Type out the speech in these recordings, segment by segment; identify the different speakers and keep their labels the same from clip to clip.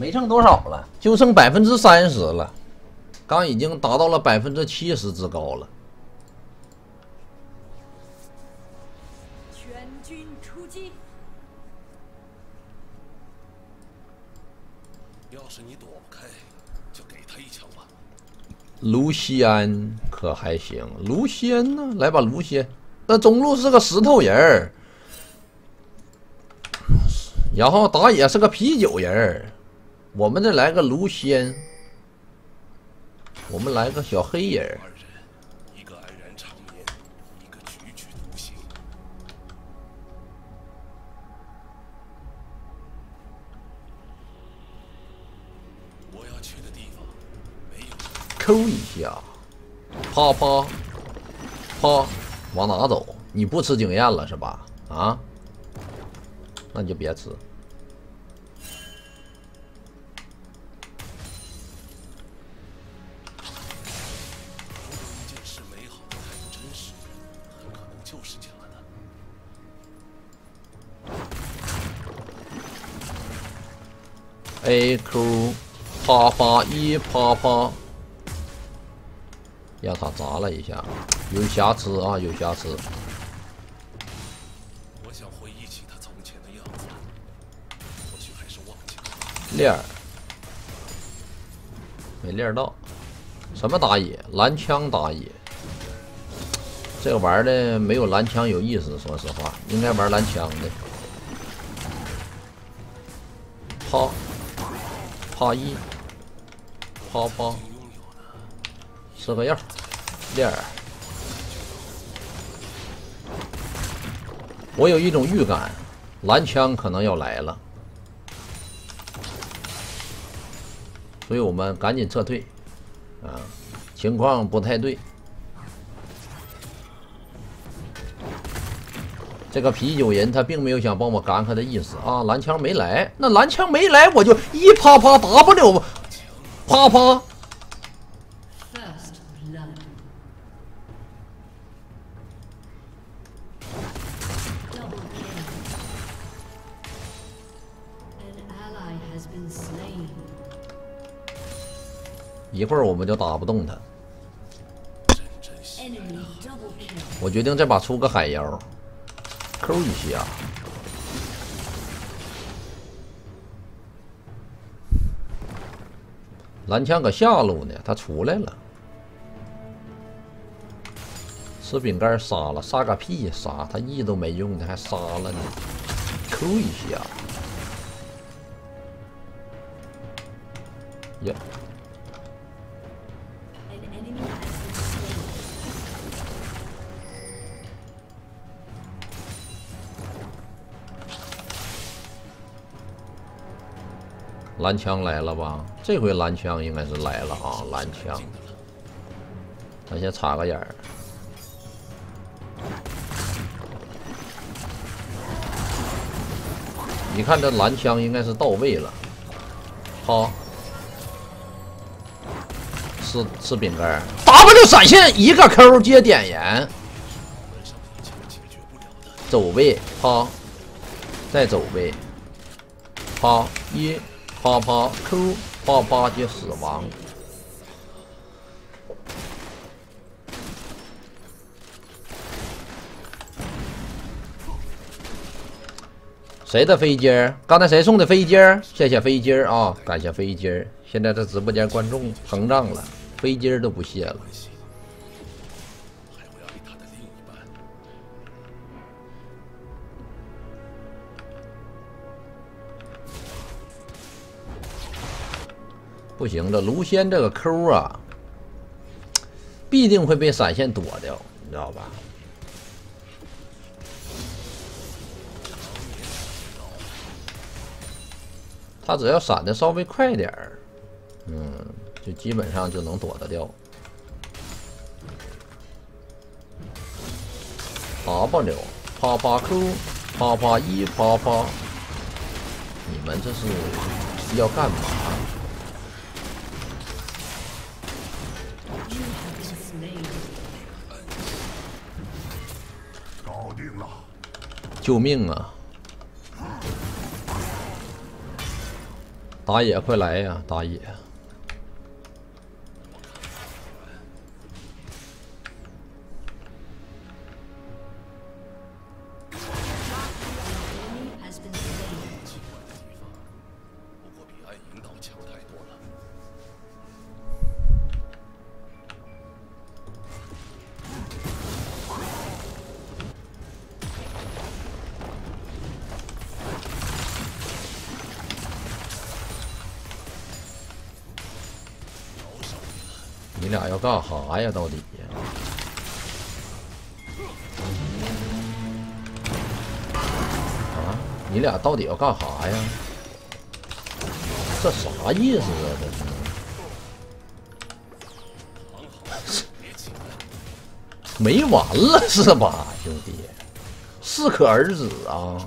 Speaker 1: 没剩多少了，就剩百分之三十了，刚已经达到了百分之七十之高了。
Speaker 2: 全军出击！
Speaker 3: 要是你躲不开，就给他一枪吧。
Speaker 1: 卢锡安可还行？卢锡安呢？来吧，卢锡。那中路是个石头人儿，然后打野是个啤酒人儿。我们再来个卢仙，我们来个小黑人。抠一下，啪啪啪，往哪走？你不吃经验了是吧？啊？那你就别吃。
Speaker 3: 就是假的。
Speaker 1: A Q，啪啪一啪啪，让他砸了一下，有瑕疵啊，有瑕疵。
Speaker 3: 我想回忆起他从前的样子，或许还是忘记了。
Speaker 1: 链儿没链儿到，什么打野？蓝枪打野，这个玩的没有蓝枪有意思。说实话，应该玩蓝枪的。啪啪一啪啪吃个药儿，链儿。我有一种预感，蓝枪可能要来了，所以我们赶紧撤退。啊，情况不太对。这个啤酒人他并没有想帮我干他的意思啊，蓝枪没来，那蓝枪没来，我就一啪啪 W，啪啪。一会儿我们就打不动他。我决定这把出个海妖，抠一下。蓝枪搁下路呢，他出来了。吃饼干杀了，杀个屁杀！他 E 都没用，他还杀了呢，抠一下。呀，蓝枪来了吧？这回蓝枪应该是来了啊！蓝枪，咱先插个眼儿。你看这蓝枪应该是到位了，好，吃吃饼干儿，W 闪现一个 Q 接点燃，走位，啪，再走位，啪一，啪啪 Q，啪啪就死亡。谁的飞机儿？刚才谁送的飞机儿？谢谢飞机儿啊，感谢飞机儿。现在这直播间观众膨胀了，飞机儿都不谢了。不行，这卢仙这个 Q 啊，必定会被闪现躲掉，你知道吧？他只要闪的稍微快点儿，嗯，就基本上就能躲得掉。W 啪啪 Q 啪啪一啪啪，你们这是要干嘛？救命啊！打野快来呀！打野，你俩要干哈呀？到底呀？啊，你俩到底要干哈呀？这啥意思啊？这是？没完了是吧，兄弟？适可而止啊！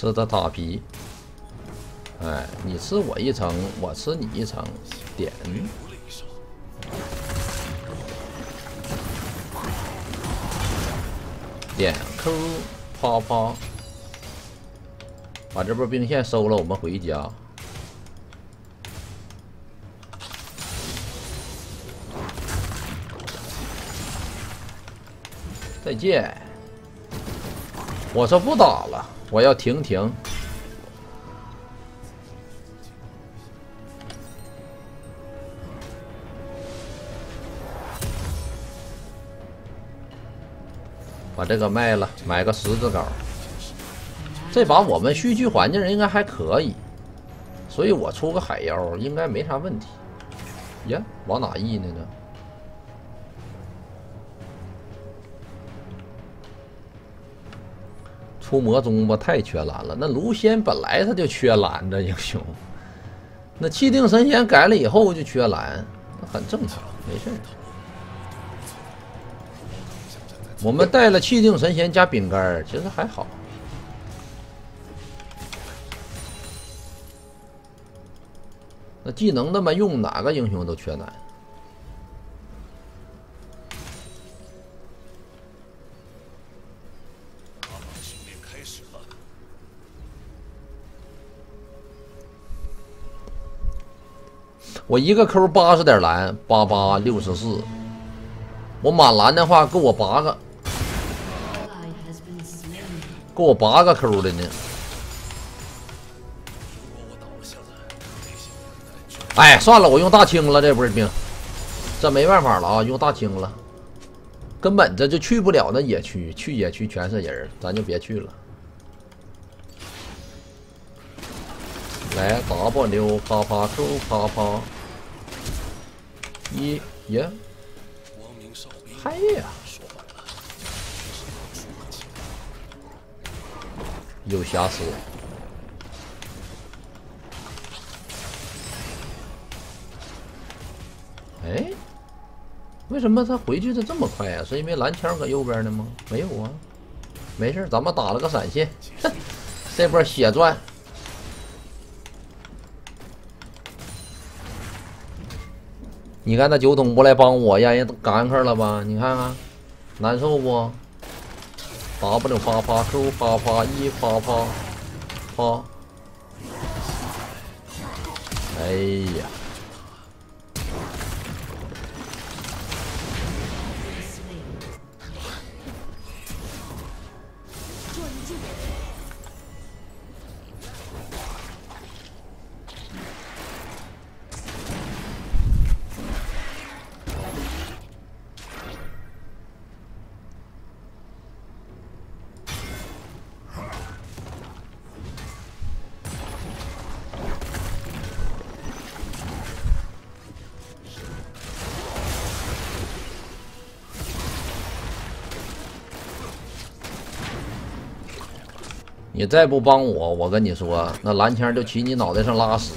Speaker 1: 吃的塔皮。哎，你吃我一层，我吃你一层，点。点 Q 啪啪，把这波兵线收了，我们回家。再见。我说不打了，我要停停。把这个卖了，买个十字镐。这把我们虚区环境应该还可以，所以我出个海妖应该没啥问题。呀，往哪移呢呢？出魔宗吧，太缺蓝了。那卢仙本来他就缺蓝，这英雄。那气定神闲改了以后就缺蓝，很正常，没事儿。我们带了气定神闲加饼干，其实还好。那技能那么用，哪个英雄都缺蓝。我一个扣八十点蓝，八八六十四。我满蓝的话，够我八个，够我八个扣的呢。哎，算了，我用大清了这波兵，这没办法了啊，用大清了，根本这就去不了那野区，去野区全是人，咱就别去了。来 W 啪啪 Q 啪啪，一耶。嗨呀，有瑕疵。哎，为什么他回去的这么快呀、是因为蓝枪搁右边呢吗？没有啊，没事咱们打了个闪现，哼，这波血赚。你看那酒桶不来帮我，让人干克了吧？你看看，难受不？W 啪啪 Q 啪啪一啪啪啪，哎呀！你再不帮我，我跟你说，那蓝枪就骑你脑袋上拉屎，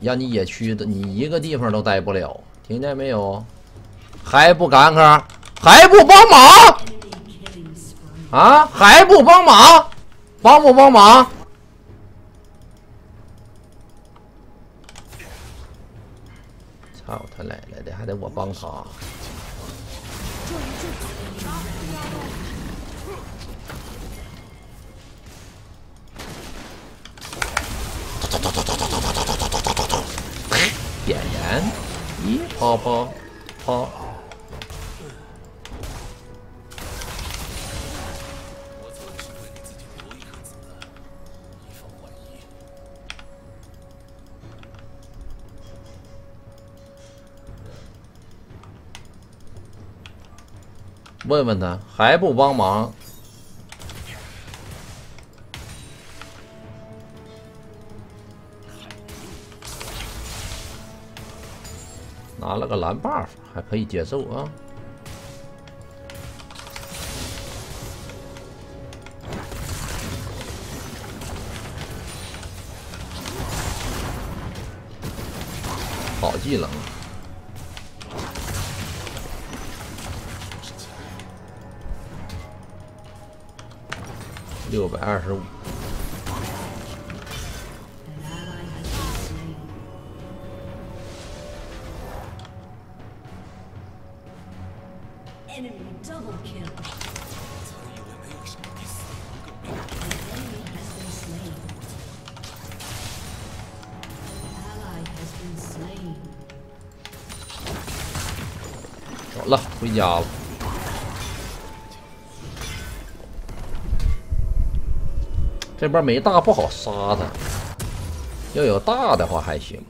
Speaker 1: 让你野区的你一个地方都待不了，听见没有？还不赶快，还不帮忙啊？还不帮忙？帮不帮忙？操他奶奶的，还得我帮他？点燃，一啪啪啪，问问他还不帮忙？拿了个蓝 buff，还可以接受啊。好技能，六百二十五。
Speaker 2: Enemy double kill。
Speaker 3: 我曾以为没有什么
Speaker 2: 意思。
Speaker 1: 走了，回家了。这边没大，不好杀他。要有大的话还行。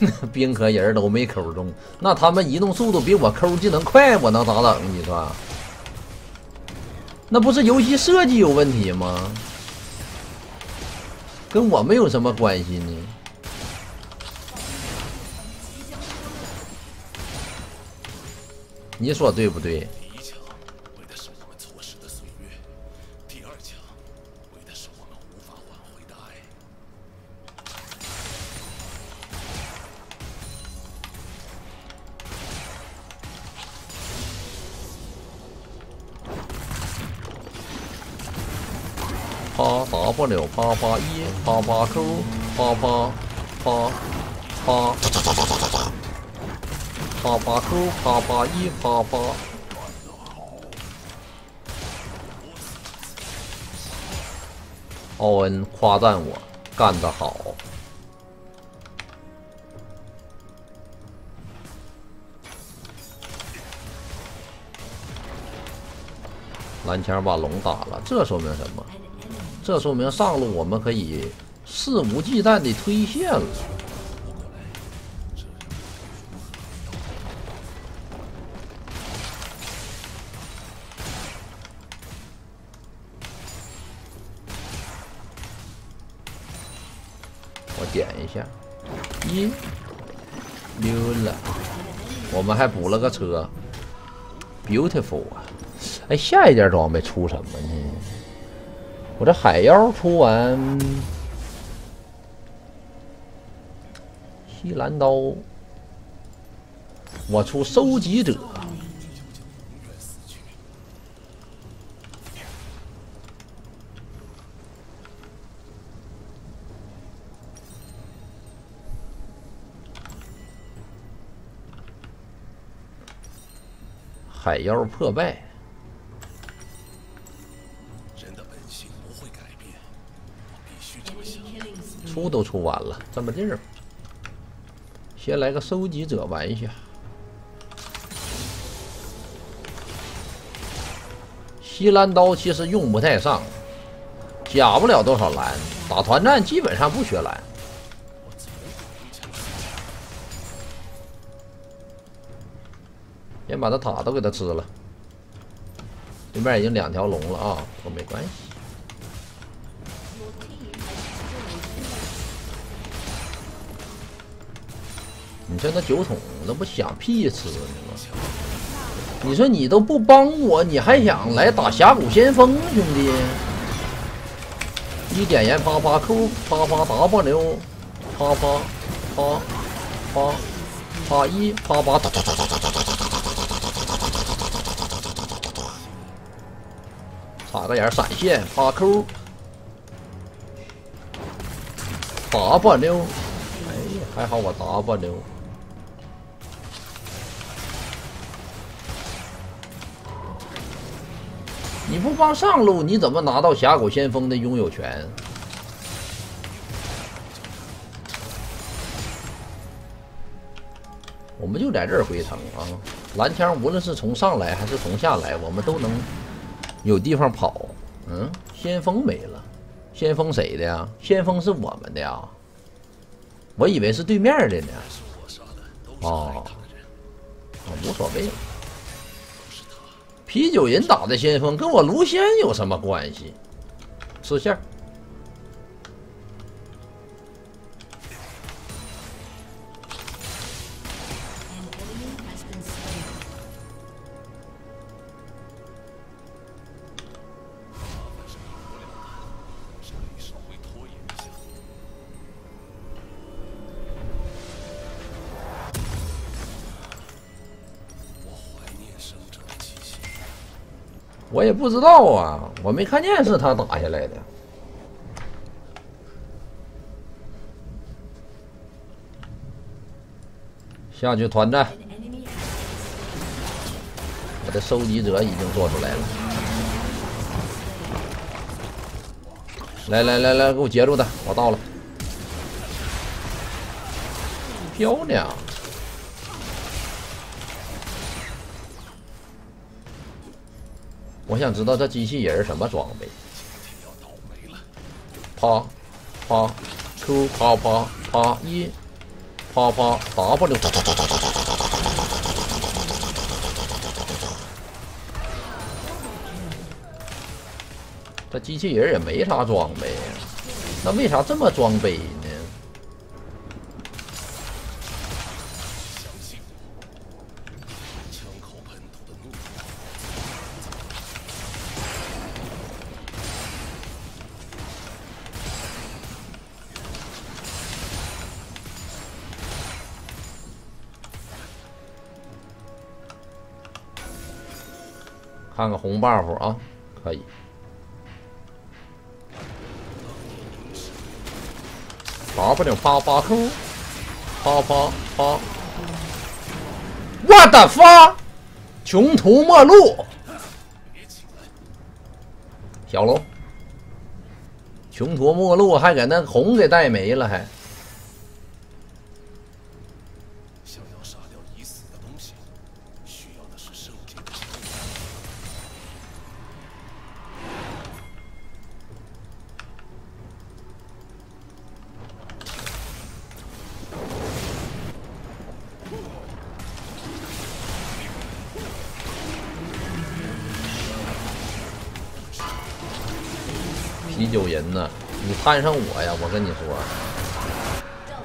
Speaker 1: 冰河人都没抠中，那他们移动速度比我抠技能快，我能咋整？你说？那不是游戏设计有问题吗？跟我们有什么关系呢？你说对不对？W 八八一八八 Q 八八八八，八八 Q 八八一啪啪。奥恩夸赞我干得好，蓝枪把龙打了，这说明什么？这说明上路我们可以肆无忌惮的推线了。我点一下，一溜了，我们还补了个车，beautiful 啊！哎，下一件装备出什么呢？我这海妖出完，西兰刀，我出收集者，海妖破败，出都出完了，这么地儿，先来个收集者玩一下。西兰刀其实用不太上，加不了多少蓝，打团战基本上不缺蓝。先把他塔都给他吃了。对面已经两条龙了啊，不过没关系。你说那酒桶那不想屁吃呢吗？你说你都不帮我，你还想来打峡谷先锋，兄弟？一点烟啪啪 Q 啪啪 W 啪啪啪啪啪一啪啪哒哒哒哒哒哒哒哒哒哒哒哒哒哒插个眼闪现啪 Q 打 W，哎呀，还好我 W。你不帮上路，你怎么拿到峡谷先锋的拥有权？我们就在这儿回城啊！蓝枪无论是从上来还是从下来，我们都能有地方跑。嗯，先锋没了，先锋谁的呀？先锋是我们的呀？我以为是对面的呢。哦，无所谓了。啤酒人打的先锋跟我卢仙有什么关系？吃线。
Speaker 3: 稍我
Speaker 1: 也不知道啊，我没看见是他打下来的。下去团战，我的收集者已经做出来了。来来来来，给我截住他！我到了，漂亮！我想知道这机器人什么装备？啪啪 Q 啪啪啪一啪啪 W 哒哒哒哒哒哒哒哒哒哒哒哒哒哒哒哒哒哒这机器人也没啥装备，那为啥这么装备看看红 buff 啊，可以。W 啪啪 Q，啪啪啪。我的发，穷途末路，小龙，穷途末路还给那红给带没了还。看上我呀！我跟你说，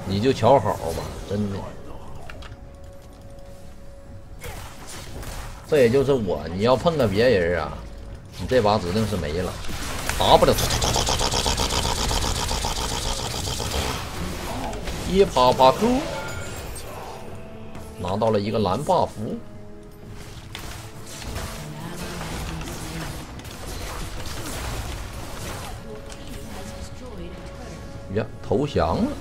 Speaker 1: 你就瞧好吧，真的。这也就是我，你要碰个别人啊，你这把指定是没了。W 一啪啪 Q，拿到了一个蓝 buff。呀，投降了。